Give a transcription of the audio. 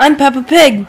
I'm Peppa Pig.